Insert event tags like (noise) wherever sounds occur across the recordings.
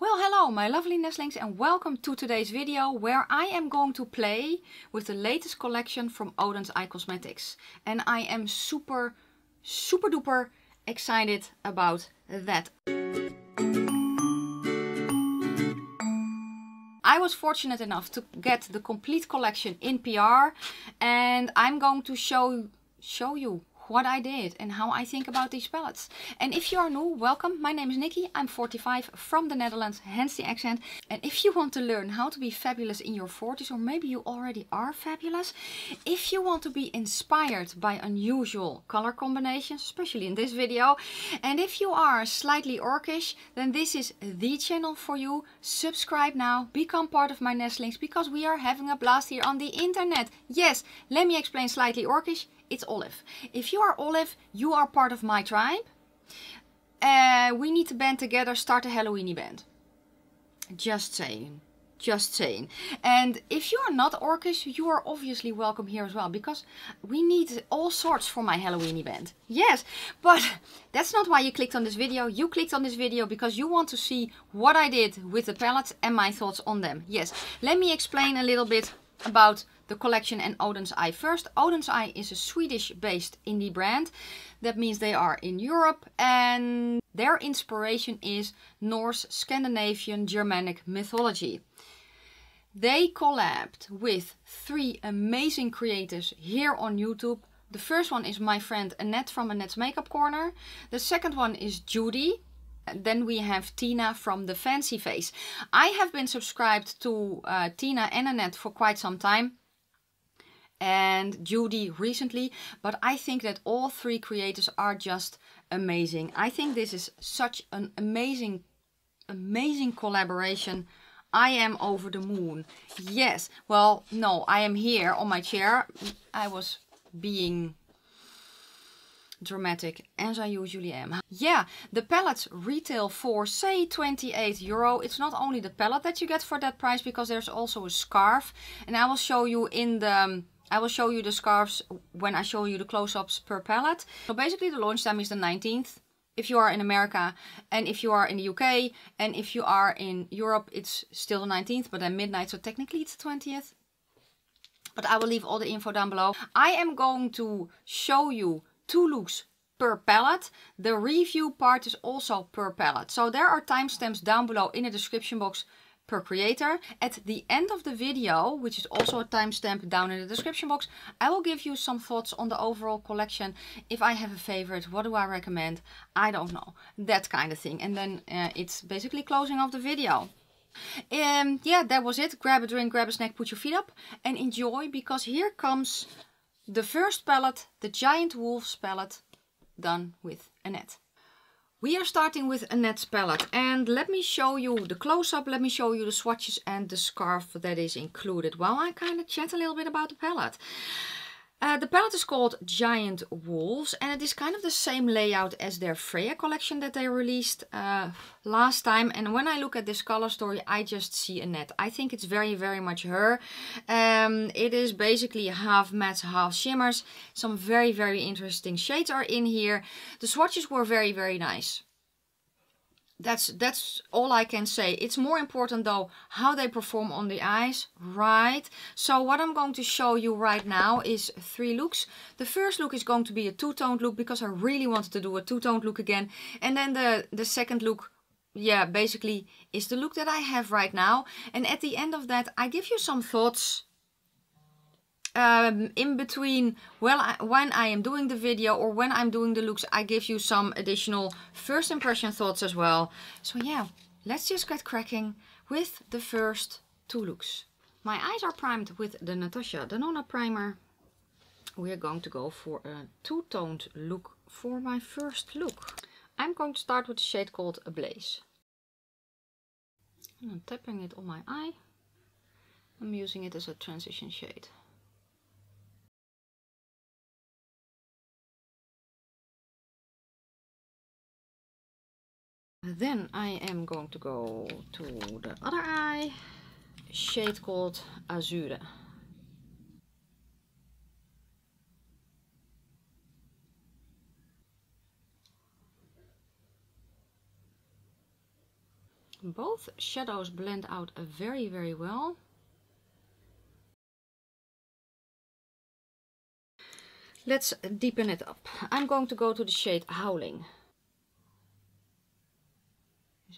Well, hello my lovely nestlings and welcome to today's video where I am going to play with the latest collection from Oden's Eye Cosmetics. And I am super, super duper excited about that. I was fortunate enough to get the complete collection in PR and I'm going to show show you what I did and how I think about these palettes. And if you are new, welcome. My name is Nikki. I'm 45 from the Netherlands, hence the accent. And if you want to learn how to be fabulous in your 40s, or maybe you already are fabulous, if you want to be inspired by unusual color combinations, especially in this video, and if you are slightly orcish, then this is the channel for you. Subscribe now, become part of my nestlings, because we are having a blast here on the internet. Yes, let me explain slightly orcish it's Olive. If you are Olive, you are part of my tribe. Uh, we need to band together, start a Halloweeny band. Just saying. Just saying. And if you are not Orcish, you are obviously welcome here as well. Because we need all sorts for my Halloween event. Yes, but that's not why you clicked on this video. You clicked on this video because you want to see what I did with the palettes and my thoughts on them. Yes, let me explain a little bit about the collection and Oden's Eye first. Oden's Eye is a Swedish-based indie brand. That means they are in Europe and their inspiration is Norse, Scandinavian, Germanic mythology. They collabed with three amazing creators here on YouTube. The first one is my friend Annette from Annette's Makeup Corner. The second one is Judy, then we have Tina from the Fancy Face. I have been subscribed to uh, Tina and Annette for quite some time and Judy recently, but I think that all three creators are just amazing. I think this is such an amazing, amazing collaboration. I am over the moon. Yes, well, no, I am here on my chair. I was being dramatic as I usually am. Yeah, the palettes retail for say 28 euro. It's not only the palette that you get for that price because there's also a scarf and I will show you in the um, I will show you the scarves when I show you the close-ups per palette. So basically the launch time is the 19th if you are in America and if you are in the UK and if you are in Europe it's still the 19th but then midnight so technically it's the 20th. But I will leave all the info down below. I am going to show you two looks per palette. The review part is also per palette. So there are timestamps down below in the description box per creator. At the end of the video, which is also a timestamp down in the description box, I will give you some thoughts on the overall collection. If I have a favorite, what do I recommend? I don't know. That kind of thing. And then uh, it's basically closing off the video. Um, yeah, that was it. Grab a drink, grab a snack, put your feet up and enjoy because here comes the first palette, the Giant Wolves palette, done with Annette. We are starting with Annette's palette and let me show you the close-up, let me show you the swatches and the scarf that is included while I kind of chat a little bit about the palette. Uh, the palette is called Giant Wolves and it is kind of the same layout as their Freya collection that they released uh, last time. And when I look at this color story, I just see Annette. I think it's very, very much her. Um, it is basically half matte, half shimmers. Some very, very interesting shades are in here. The swatches were very, very nice that's that's all I can say. It's more important though how they perform on the eyes, right? So what I'm going to show you right now is three looks. The first look is going to be a two-toned look because I really wanted to do a two-toned look again. And then the, the second look, yeah, basically is the look that I have right now. And at the end of that, I give you some thoughts um, in between well I, when I am doing the video or when I'm doing the looks I give you some additional first impression thoughts as well. So yeah let's just get cracking with the first two looks. My eyes are primed with the Natasha Denona primer. We're going to go for a two-toned look for my first look. I'm going to start with the shade called Ablaze and I'm tapping it on my eye. I'm using it as a transition shade Then I am going to go to the other eye, shade called Azure. Both shadows blend out very, very well. Let's deepen it up. I'm going to go to the shade Howling.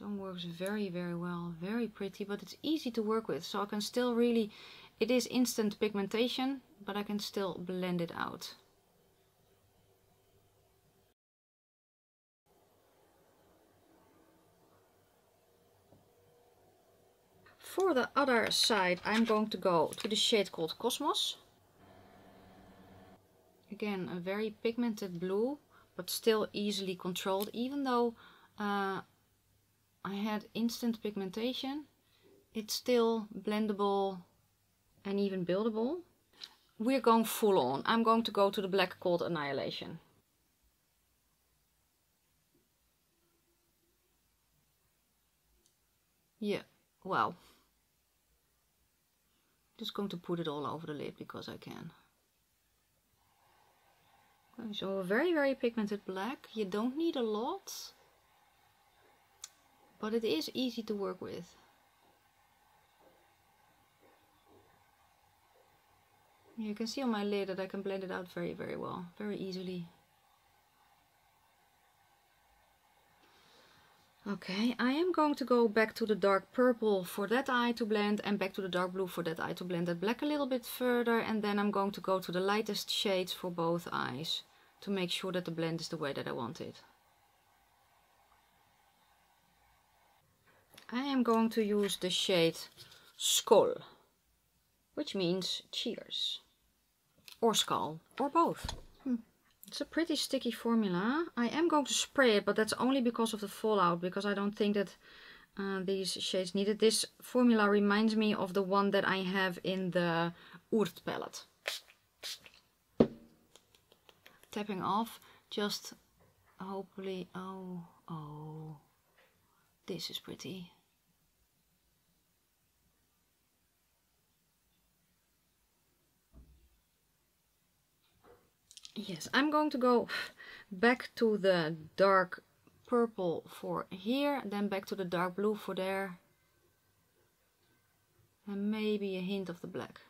One works very, very well. Very pretty, but it's easy to work with. So I can still really, it is instant pigmentation, but I can still blend it out. For the other side, I'm going to go to the shade called Cosmos. Again, a very pigmented blue, but still easily controlled, even though uh, I had instant pigmentation. It's still blendable and even buildable. We're going full on. I'm going to go to the black called Annihilation. Yeah, wow just going to put it all over the lid because I can. So very, very pigmented black. You don't need a lot, but it is easy to work with. You can see on my lid that I can blend it out very, very well, very easily. Okay, I am going to go back to the dark purple for that eye to blend and back to the dark blue for that eye to blend that black a little bit further and then I'm going to go to the lightest shades for both eyes to make sure that the blend is the way that I want it. I am going to use the shade Skull, which means cheers, or skull, or both. It's a pretty sticky formula. I am going to spray it, but that's only because of the fallout, because I don't think that uh, these shades needed. This formula reminds me of the one that I have in the Oert palette. Tapping off, just hopefully, oh, oh, this is pretty. Yes, I'm going to go back to the dark purple for here, then back to the dark blue for there. And maybe a hint of the black.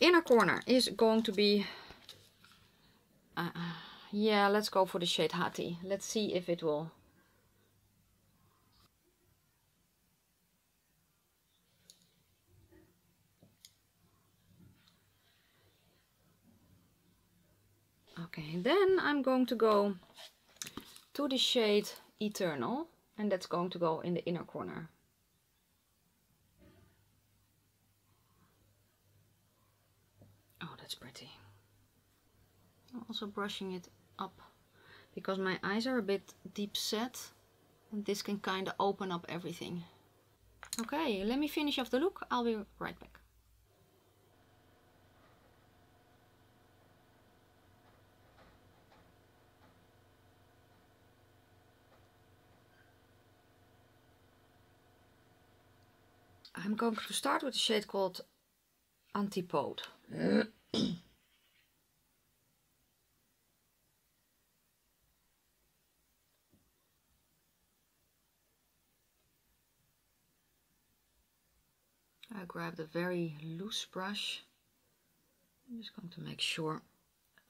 Inner corner is going to be... Uh, yeah, let's go for the shade Hati. Let's see if it will Okay, then I'm going to go to the shade Eternal and that's going to go in the inner corner. Oh, that's pretty. I'm also brushing it up because my eyes are a bit deep set and this can kind of open up everything. Okay, let me finish off the look. I'll be right back. I'm going to start with a shade called Antipode. I grabbed a very loose brush. I'm just going to make sure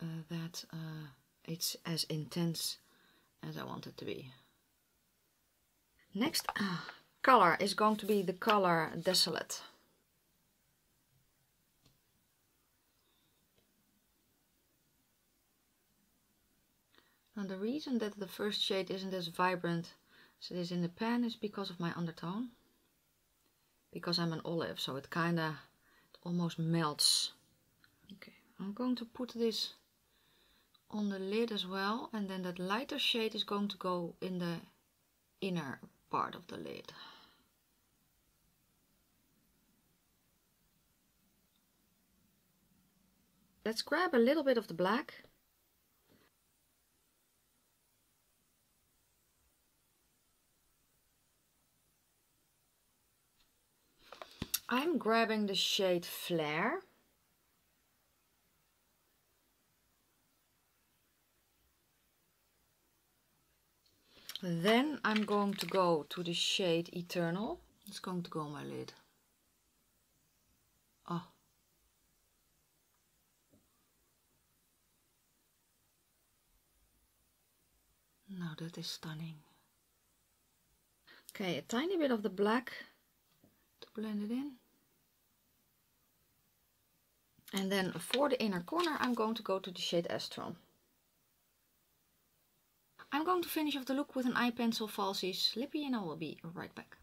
uh, that uh, it's as intense as I want it to be. Next, uh, color is going to be the color Desolate. And the reason that the first shade isn't as vibrant as it is in the pan is because of my undertone. Because I'm an olive, so it kinda almost melts. Okay, I'm going to put this on the lid as well and then that lighter shade is going to go in the inner part of the lid. Let's grab a little bit of the black. I'm grabbing the shade Flare. Then I'm going to go to the shade Eternal. It's going to go on my lid. Oh. Now that is stunning. Okay, a tiny bit of the black to blend it in. And then for the inner corner, I'm going to go to the shade Astral. I'm going to finish off the look with an eye pencil falsies lippy and I will be right back.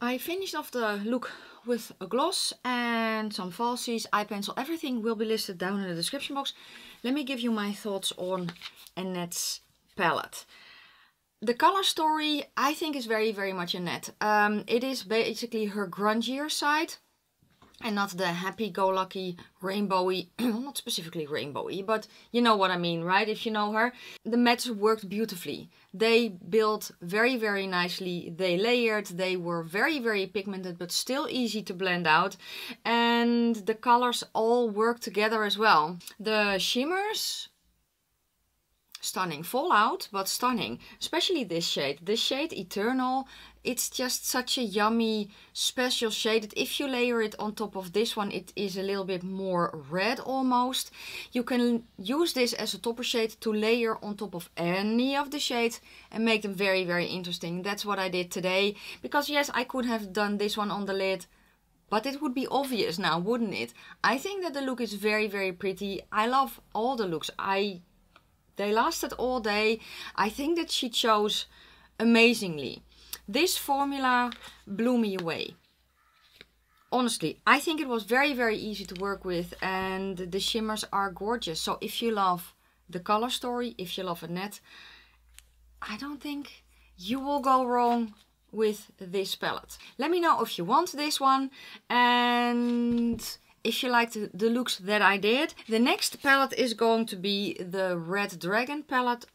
I finished off the look with a gloss and some falsies, eye pencil, everything will be listed down in the description box. Let me give you my thoughts on Annette's palette. The color story I think is very very much Annette. Um, it is basically her grungier side and not the happy-go-lucky rainbowy, (clears throat) not specifically rainbowy, but you know what I mean, right? If you know her. The mattes worked beautifully. They built very, very nicely. They layered, they were very, very pigmented, but still easy to blend out. And the colors all work together as well. The shimmers stunning. Fallout, but stunning. Especially this shade. This shade, Eternal, it's just such a yummy special shade that if you layer it on top of this one, it is a little bit more red almost. You can use this as a topper shade to layer on top of any of the shades and make them very, very interesting. That's what I did today. Because yes, I could have done this one on the lid but it would be obvious now, wouldn't it? I think that the look is very, very pretty. I love all the looks. I they lasted all day. I think that she chose amazingly. This formula blew me away. Honestly, I think it was very, very easy to work with and the shimmers are gorgeous. So if you love the color story, if you love Annette, I don't think you will go wrong with this palette. Let me know if you want this one and if you liked the looks that I did. The next palette is going to be the Red Dragon palette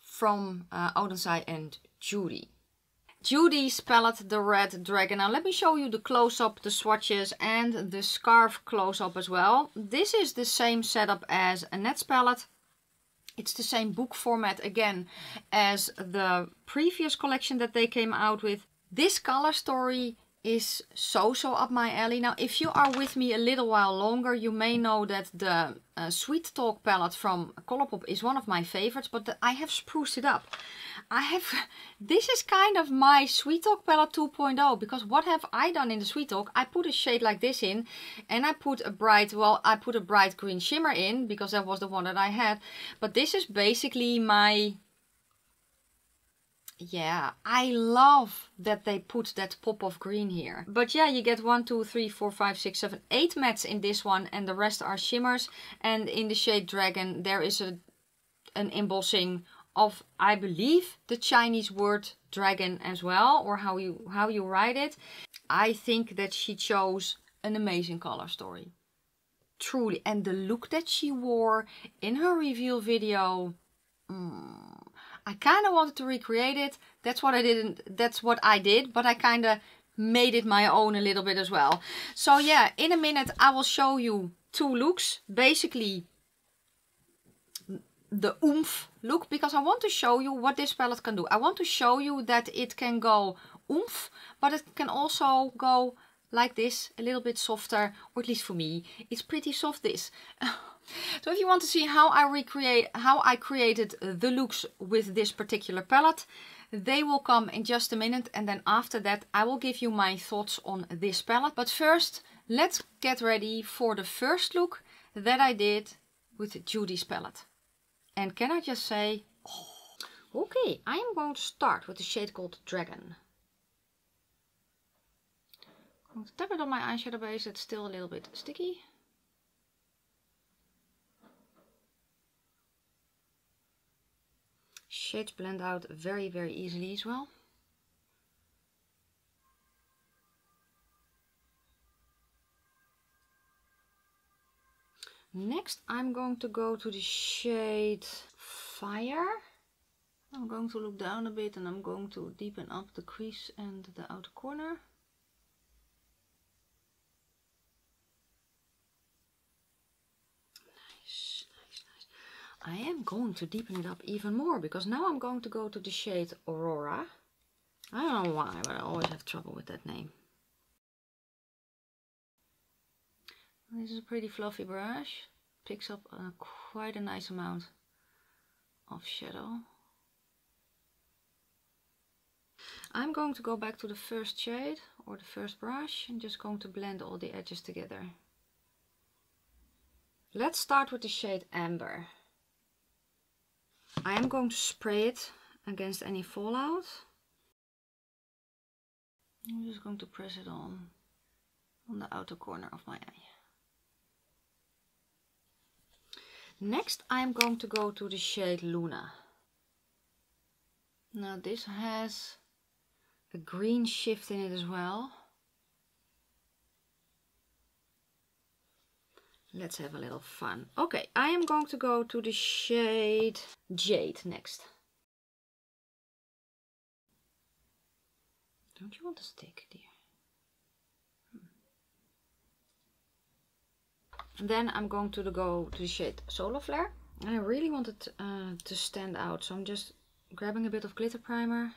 from uh, Oden's Eye and Judy. Judy's palette, the Red Dragon. Now let me show you the close-up, the swatches and the scarf close-up as well. This is the same setup as Annette's palette. It's the same book format again as the previous collection that they came out with. This color story is so so up my alley. Now if you are with me a little while longer you may know that the uh, Sweet Talk palette from Colourpop is one of my favorites but I have spruced it up. I have, (laughs) this is kind of my Sweet Talk palette 2.0 because what have I done in the Sweet Talk? I put a shade like this in and I put a bright, well I put a bright green shimmer in because that was the one that I had. But this is basically my yeah, I love that they put that pop of green here. But yeah, you get one, two, three, four, five, six, seven, eight mattes in this one and the rest are shimmers. And in the shade Dragon there is a an embossing of, I believe, the Chinese word dragon as well, or how you how you write it. I think that she chose an amazing color story. Truly. And the look that she wore in her reveal video, mm, I kind of wanted to recreate it. That's what I didn't. That's what I did, but I kind of made it my own a little bit as well. So yeah, in a minute I will show you two looks. Basically the oomph look because I want to show you what this palette can do. I want to show you that it can go oomph, but it can also go like this, a little bit softer, or at least for me, it's pretty soft this. (laughs) So if you want to see how I recreate, how I created the looks with this particular palette, they will come in just a minute and then after that I will give you my thoughts on this palette. But first, let's get ready for the first look that I did with Judy's palette. And can I just say, oh, okay, I am going to start with the shade called Dragon. I'm going to tap it on my eyeshadow base, it's still a little bit sticky. Shades blend out very, very easily as well. Next I'm going to go to the shade Fire. I'm going to look down a bit and I'm going to deepen up the crease and the outer corner. Nice, nice, nice. I am going to deepen it up even more because now I'm going to go to the shade Aurora. I don't know why, but I always have trouble with that name. This is a pretty fluffy brush. Picks up uh, quite a nice amount of shadow. I'm going to go back to the first shade or the first brush and just going to blend all the edges together. Let's start with the shade Amber. I am going to spray it against any fallout. I'm just going to press it on on the outer corner of my eye. Next I'm going to go to the shade Luna. Now this has a green shift in it as well. Let's have a little fun. Okay, I am going to go to the shade Jade next. Don't you want to stick, dear? And then I'm going to go to the shade Solar Flare. I really wanted uh, to stand out, so I'm just grabbing a bit of glitter primer,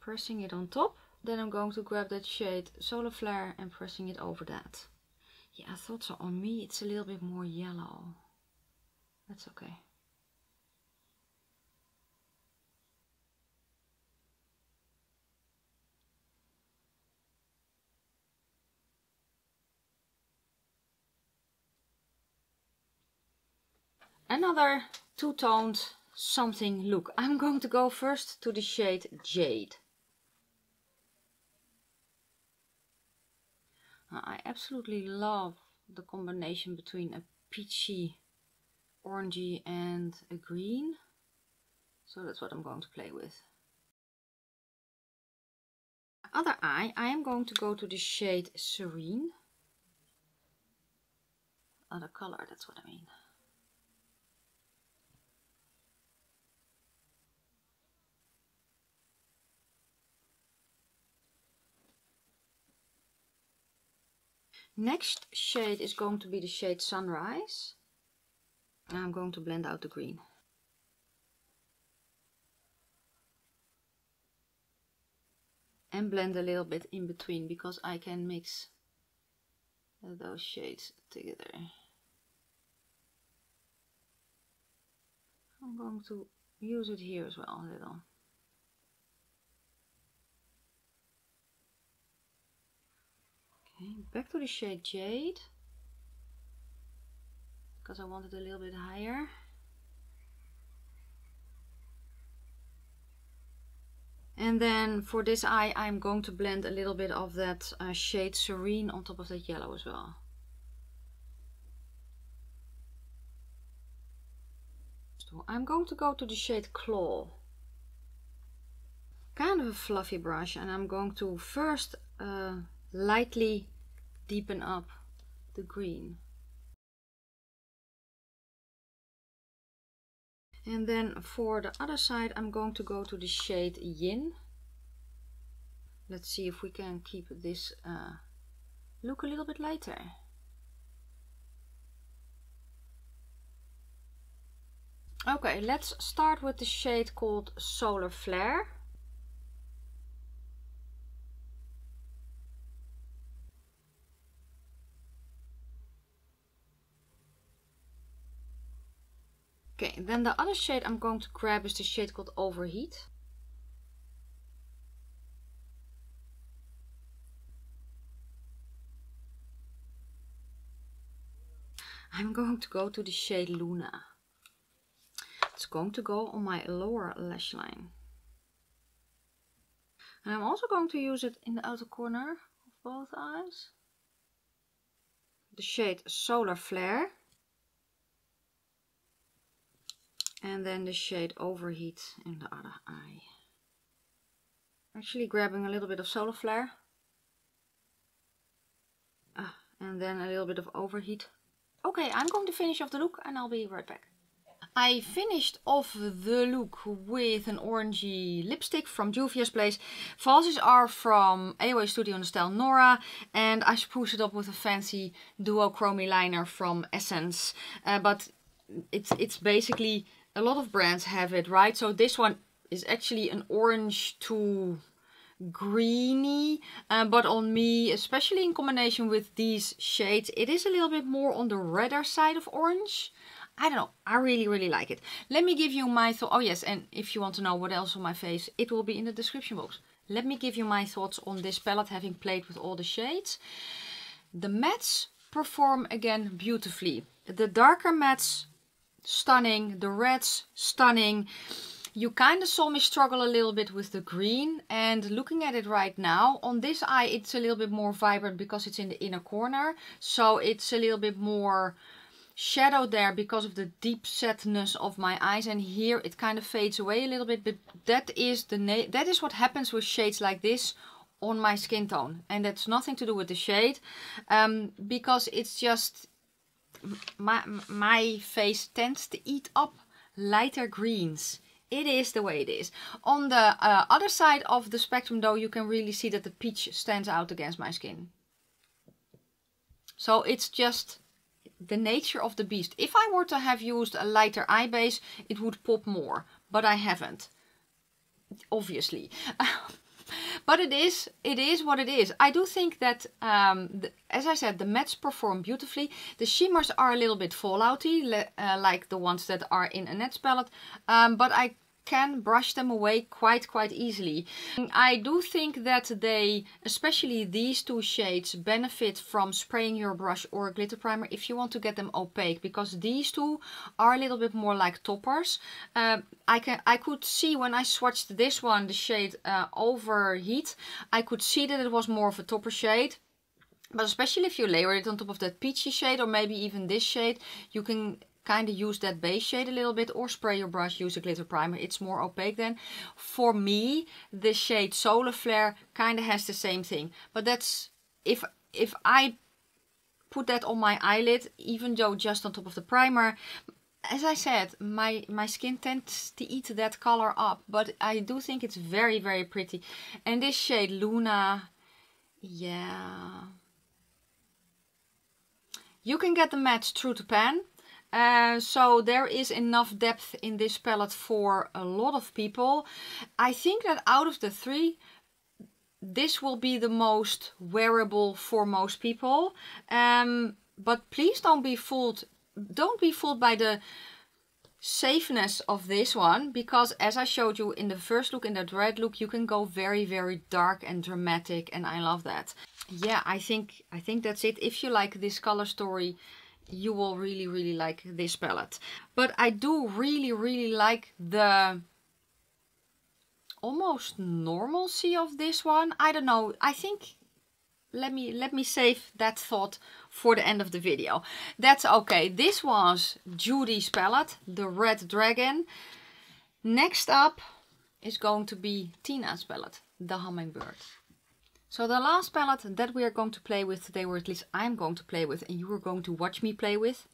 pressing it on top. Then I'm going to grab that shade Solar Flare and pressing it over that. Yeah, I thought so. On me it's a little bit more yellow. That's okay. Another two-toned something look. I'm going to go first to the shade Jade. I absolutely love the combination between a peachy, orangey and a green. So that's what I'm going to play with. Other eye, I am going to go to the shade Serene. Other color, that's what I mean. Next shade is going to be the shade Sunrise. And I'm going to blend out the green. And blend a little bit in between because I can mix those shades together. I'm going to use it here as well a little. Okay, back to the shade Jade because I want it a little bit higher. And then for this eye, I'm going to blend a little bit of that uh, shade Serene on top of that yellow as well. So I'm going to go to the shade Claw. Kind of a fluffy brush and I'm going to first uh, lightly deepen up the green. And then for the other side I'm going to go to the shade Yin. Let's see if we can keep this uh, look a little bit lighter. Okay, let's start with the shade called Solar Flare. Okay, then the other shade I'm going to grab is the shade called Overheat. I'm going to go to the shade Luna. It's going to go on my lower lash line. And I'm also going to use it in the outer corner of both eyes. The shade Solar Flare. And then the shade Overheat in the other eye. Actually grabbing a little bit of Solar Flare. Ah, and then a little bit of Overheat. Okay, I'm going to finish off the look and I'll be right back. I finished off the look with an orangey lipstick from Juvia's Place. Falsies are from AOA Studio in the style Nora. And I spruced it up with a fancy duochrome liner from Essence. Uh, but it's, it's basically a lot of brands have it, right? So this one is actually an orange to greeny uh, but on me especially in combination with these shades it is a little bit more on the redder side of orange. I don't know. I really really like it. Let me give you my thought oh yes and if you want to know what else on my face it will be in the description box. Let me give you my thoughts on this palette having played with all the shades. The mattes perform again beautifully. The darker mattes stunning the reds stunning. You kind of saw me struggle a little bit with the green and looking at it right now on this eye it's a little bit more vibrant because it's in the inner corner. So it's a little bit more shadow there because of the deep setness of my eyes and here it kind of fades away a little bit but that is the that is what happens with shades like this on my skin tone. And that's nothing to do with the shade um, because it's just my my face tends to eat up lighter greens it is the way it is. On the uh, other side of the spectrum though, you can really see that the peach stands out against my skin. So it's just the nature of the beast. If I were to have used a lighter eye base, it would pop more, but I haven't. Obviously. (laughs) but it is it is what it is. I do think that um, the, as i said the mattes perform beautifully. The shimmers are a little bit fallouty uh, like the ones that are in Annette's palette um, but i can brush them away quite quite easily. I do think that they, especially these two shades, benefit from spraying your brush or glitter primer if you want to get them opaque because these two are a little bit more like toppers. Uh, I can I could see when I swatched this one, the shade uh, Overheat, I could see that it was more of a topper shade. But especially if you layer it on top of that peachy shade or maybe even this shade, you can kind of use that base shade a little bit or spray your brush, use a glitter primer. It's more opaque then. For me, the shade Solar Flare kind of has the same thing. But that's, if, if I put that on my eyelid, even though just on top of the primer, as I said, my, my skin tends to eat that color up. But I do think it's very, very pretty. And this shade Luna, yeah... You can get the match through the pan. Uh, so there is enough depth in this palette for a lot of people. I think that out of the three, this will be the most wearable for most people. Um, but please don't be fooled. Don't be fooled by the safeness of this one because as I showed you in the first look in that red look you can go very very dark and dramatic and I love that yeah I think I think that's it if you like this color story you will really, really like this palette. But I do really, really like the almost normalcy of this one. I don't know. I think let me let me save that thought for the end of the video. That's okay. This was Judy's palette, the Red Dragon. Next up is going to be Tina's palette, the Hummingbird. So the last palette that we are going to play with today, or at least I'm going to play with, and you are going to watch me play with,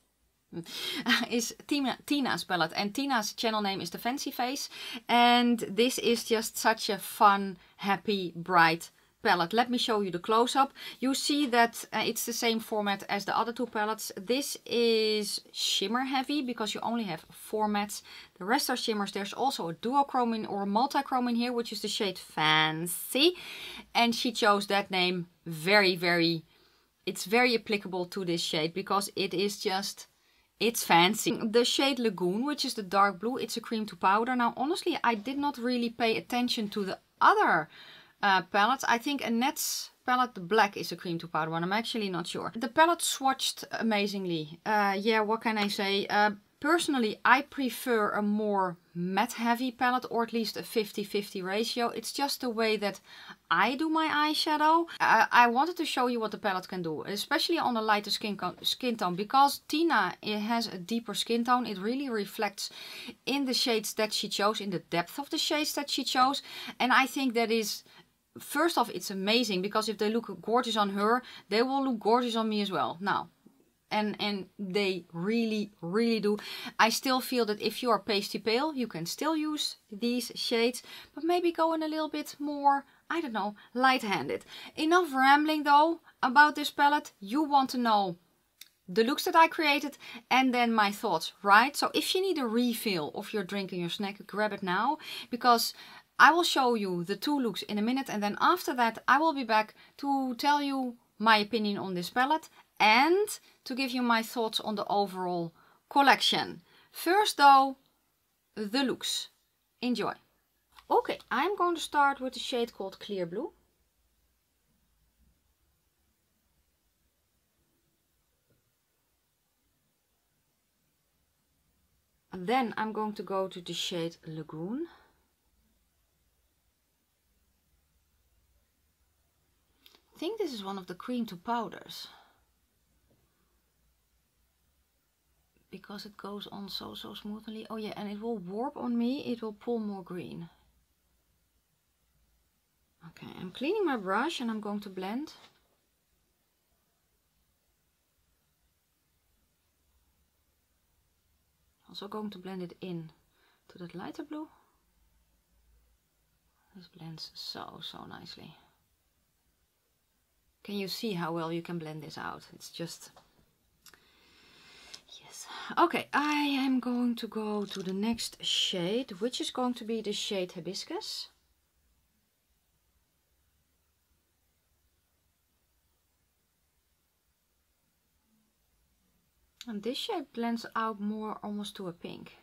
(laughs) is Tina, Tina's palette. And Tina's channel name is The Fancy Face. And this is just such a fun, happy, bright palette. Let me show you the close-up. You see that uh, it's the same format as the other two palettes. This is shimmer heavy because you only have four mattes. The rest are shimmers. There's also a duochrome in or multichrome in here, which is the shade Fancy. And she chose that name very, very... It's very applicable to this shade because it is just... It's fancy. The shade Lagoon, which is the dark blue, it's a cream to powder. Now, honestly, I did not really pay attention to the other uh, palettes. I think Annette's palette, the black, is a cream to powder one. I'm actually not sure. The palette swatched amazingly. Uh, yeah, what can I say? Uh, personally, I prefer a more matte heavy palette or at least a 50-50 ratio. It's just the way that I do my eyeshadow. I, I wanted to show you what the palette can do, especially on a lighter skin, skin tone. Because Tina has a deeper skin tone, it really reflects in the shades that she chose, in the depth of the shades that she chose. And I think that is first off, it's amazing because if they look gorgeous on her, they will look gorgeous on me as well. Now, and and they really really do i still feel that if you are pasty pale you can still use these shades but maybe go in a little bit more i don't know light handed enough rambling though about this palette you want to know the looks that I created and then my thoughts, right? So if you need a refill of your drink and your snack, grab it now because I will show you the two looks in a minute and then after that I will be back to tell you my opinion on this palette and to give you my thoughts on the overall collection. First though, the looks. Enjoy. Okay, I'm going to start with the shade called Clear Blue. Then I'm going to go to the shade Lagoon. I think this is one of the cream to powders. Because it goes on so, so smoothly. Oh yeah, and it will warp on me. It will pull more green. Okay, I'm cleaning my brush and I'm going to blend. Also going to blend it in to that lighter blue. This blends so, so nicely. Can you see how well you can blend this out? It's just... Yes. Okay, I am going to go to the next shade, which is going to be the shade Hibiscus. And this shade blends out more almost to a pink.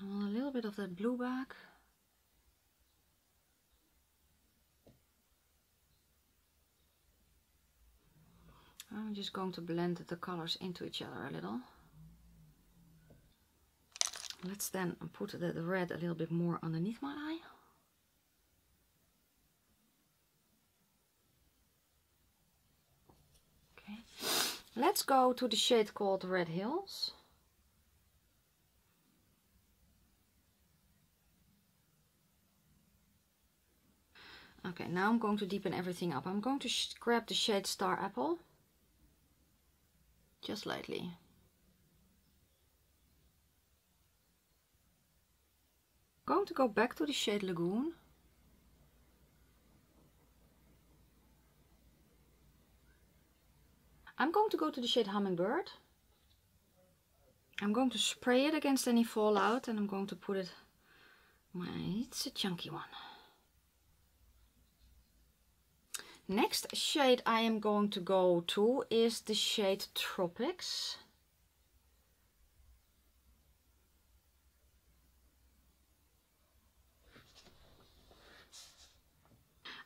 I want a little bit of that blue back. I'm just going to blend the colors into each other a little. Let's then put the red a little bit more underneath my eye. Okay. Let's go to the shade called Red Hills. Okay, now I'm going to deepen everything up. I'm going to grab the shade Star Apple. Just lightly. I'm going to go back to the shade Lagoon. I'm going to go to the shade Hummingbird. I'm going to spray it against any fallout and I'm going to put it, it's a chunky one. Next shade I am going to go to is the shade Tropics.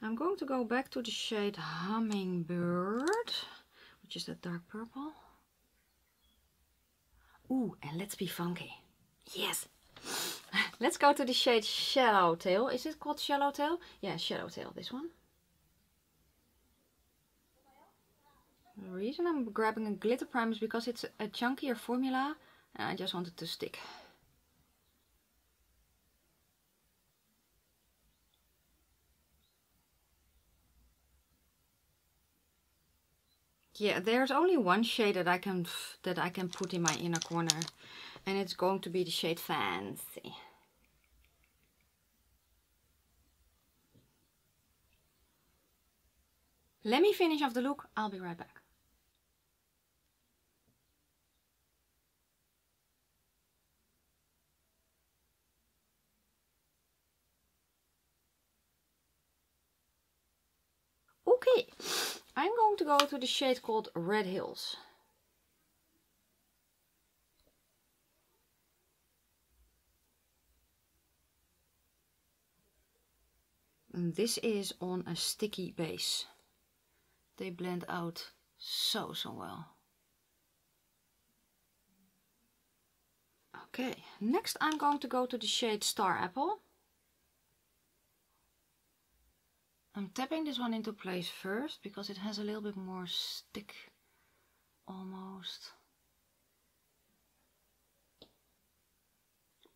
I'm going to go back to the shade Hummingbird which is that dark purple. Ooh, and let's be funky. Yes. (laughs) let's go to the shade Shallow Tail. Is it called Shallow Tail? Yeah, Shallow Tail. this one. The reason I'm grabbing a glitter primer is because it's a chunkier formula and I just wanted to stick. Yeah, there's only one shade that I can that I can put in my inner corner, and it's going to be the shade Fancy. Let me finish off the look. I'll be right back. Okay, I'm going to go to the shade called Red Hills. And this is on a sticky base. They blend out so, so well. Okay, next I'm going to go to the shade Star Apple. I'm tapping this one into place first because it has a little bit more stick almost.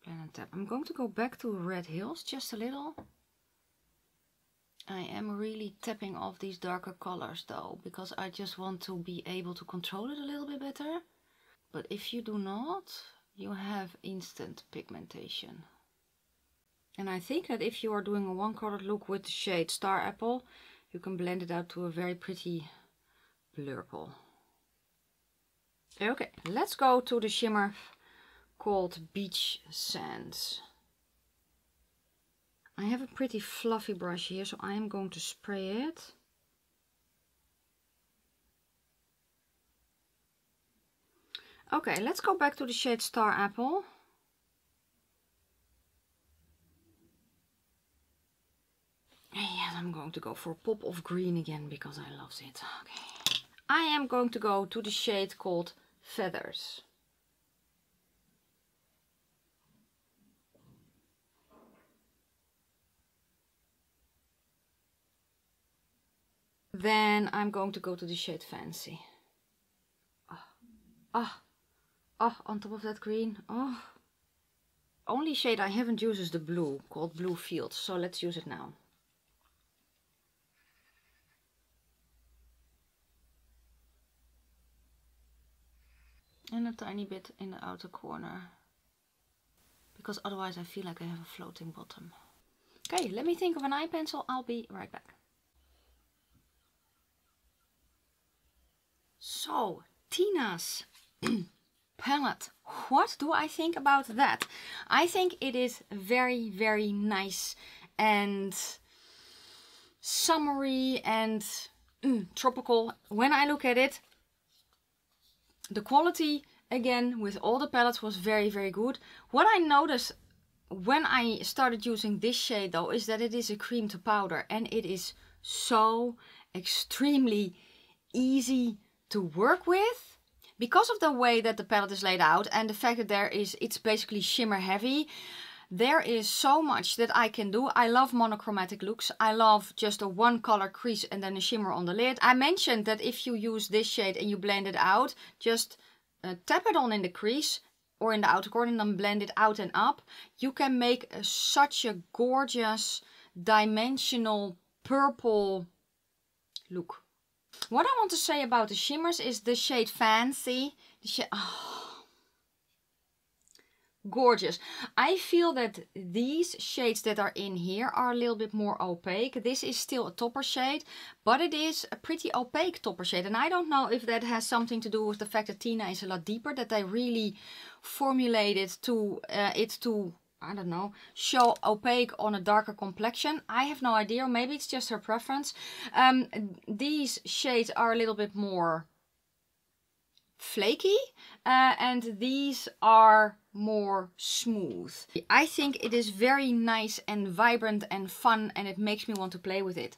Blend and tap. I'm going to go back to Red Hills just a little. I am really tapping off these darker colors though because I just want to be able to control it a little bit better. But if you do not, you have instant pigmentation. And I think that if you are doing a one colored look with the shade Star Apple, you can blend it out to a very pretty Blurple. Okay, let's go to the shimmer called Beach Sands. I have a pretty fluffy brush here, so I am going to spray it. Okay, let's go back to the shade Star Apple. Yes, I'm going to go for a pop of green again because I love it. Okay. I am going to go to the shade called Feathers. Then I'm going to go to the shade Fancy. Oh. oh. oh, on top of that green. Oh, only shade I haven't used is the blue, called Blue Fields. So let's use it now. And a tiny bit in the outer corner. Because otherwise I feel like I have a floating bottom. Okay, let me think of an eye pencil. I'll be right back. So, Tina's (clears throat) palette. What do I think about that? I think it is very, very nice and summery and mm, tropical. When I look at it, the quality again with all the palettes was very, very good. What I noticed when I started using this shade though is that it is a cream to powder and it is so extremely easy to work with because of the way that the palette is laid out and the fact that there is it's basically shimmer heavy there is so much that I can do. I love monochromatic looks. I love just a one color crease and then a shimmer on the lid. I mentioned that if you use this shade and you blend it out, just uh, tap it on in the crease or in the outer corner and then blend it out and up. You can make a, such a gorgeous dimensional purple look. What I want to say about the shimmers is the shade Fancy. The shade, oh, (laughs) gorgeous. I feel that these shades that are in here are a little bit more opaque. This is still a topper shade, but it is a pretty opaque topper shade. And I don't know if that has something to do with the fact that Tina is a lot deeper, that they really formulated to uh, it to I don't know, show opaque on a darker complexion. I have no idea, maybe it's just her preference. Um, these shades are a little bit more flaky uh, and these are more smooth. I think it is very nice and vibrant and fun and it makes me want to play with it.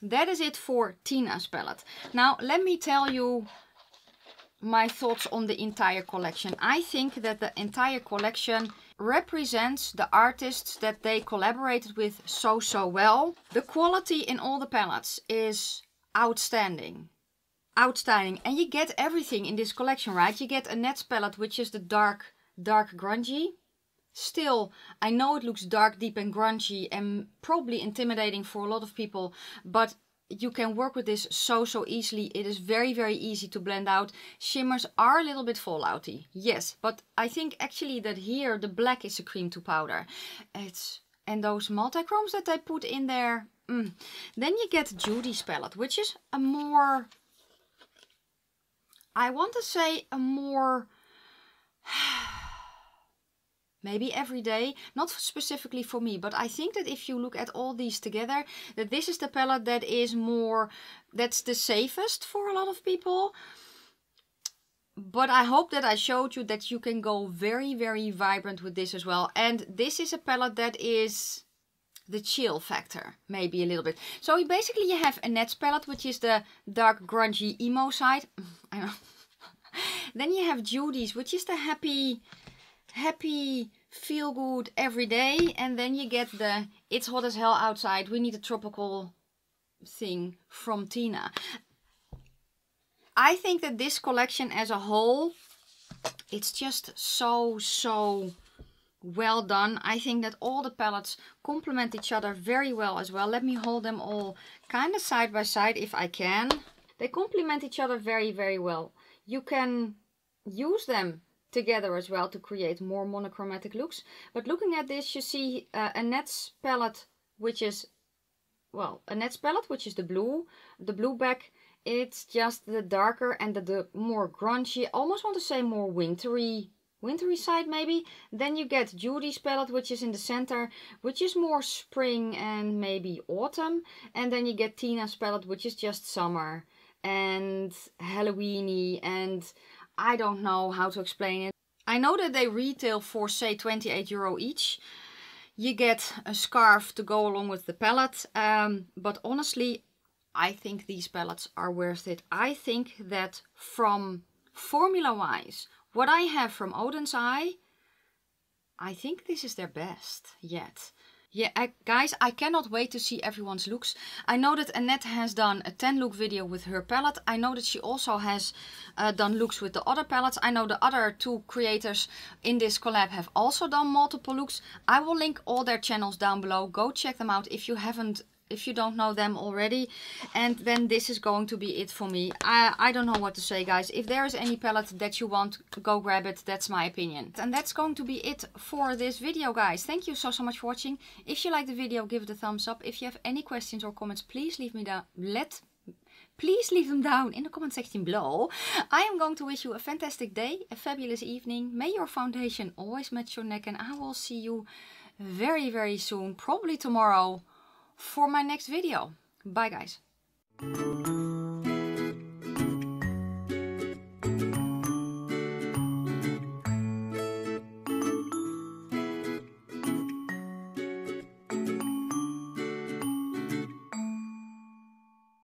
That is it for Tina's palette. Now let me tell you my thoughts on the entire collection. I think that the entire collection represents the artists that they collaborated with so, so well. The quality in all the palettes is outstanding. Outstanding. And you get everything in this collection, right? You get Annette's palette, which is the dark, dark grungy. Still, I know it looks dark, deep and grungy and probably intimidating for a lot of people, but you can work with this so, so easily. It is very, very easy to blend out. Shimmers are a little bit fallouty, yes. But I think actually that here the black is a cream to powder. It's And those multichromes that I put in there. Mm. Then you get Judy's palette, which is a more... I want to say a more... (sighs) maybe every day not specifically for me but i think that if you look at all these together that this is the palette that is more that's the safest for a lot of people but I hope that I showed you that you can go very, very vibrant with this as well. And this is a palette that is the chill factor, maybe a little bit. So basically you have Annette's palette, which is the dark grungy emo side. (laughs) (laughs) Then you have Judy's, which is the happy, happy, feel good every day. And then you get the it's hot as hell outside. We need a tropical thing from Tina. I think that this collection as a whole, it's just so, so well done. I think that all the palettes complement each other very well as well. Let me hold them all kind of side by side if I can. They complement each other very, very well. You can use them together as well to create more monochromatic looks. But looking at this, you see uh, Annette's palette, which is, well, Annette's palette, which is the blue, the blue back, It's just the darker and the, the more grungy, almost want to say more wintry wintry side maybe. Then you get Judy's palette which is in the center, which is more spring and maybe autumn. And then you get Tina's palette which is just summer and Halloweeny and I don't know how to explain it. I know that they retail for say 28 euro each. You get a scarf to go along with the palette. Um, but honestly, I think these palettes are worth it. I think that from formula wise, what I have from Oden's Eye, I think this is their best yet. Yeah, I, guys, I cannot wait to see everyone's looks. I know that Annette has done a 10 look video with her palette. I know that she also has uh, done looks with the other palettes. I know the other two creators in this collab have also done multiple looks. I will link all their channels down below. Go check them out if you haven't if you don't know them already. And then this is going to be it for me. I, I don't know what to say guys. If there is any palette that you want go grab it. That's my opinion. And that's going to be it for this video guys. Thank you so so much for watching. If you like the video give it a thumbs up. If you have any questions or comments please leave me down. Let please leave them down in the comment section below. I am going to wish you a fantastic day, a fabulous evening. May your foundation always match your neck and I will see you very, very soon, probably tomorrow for my next video. Bye guys.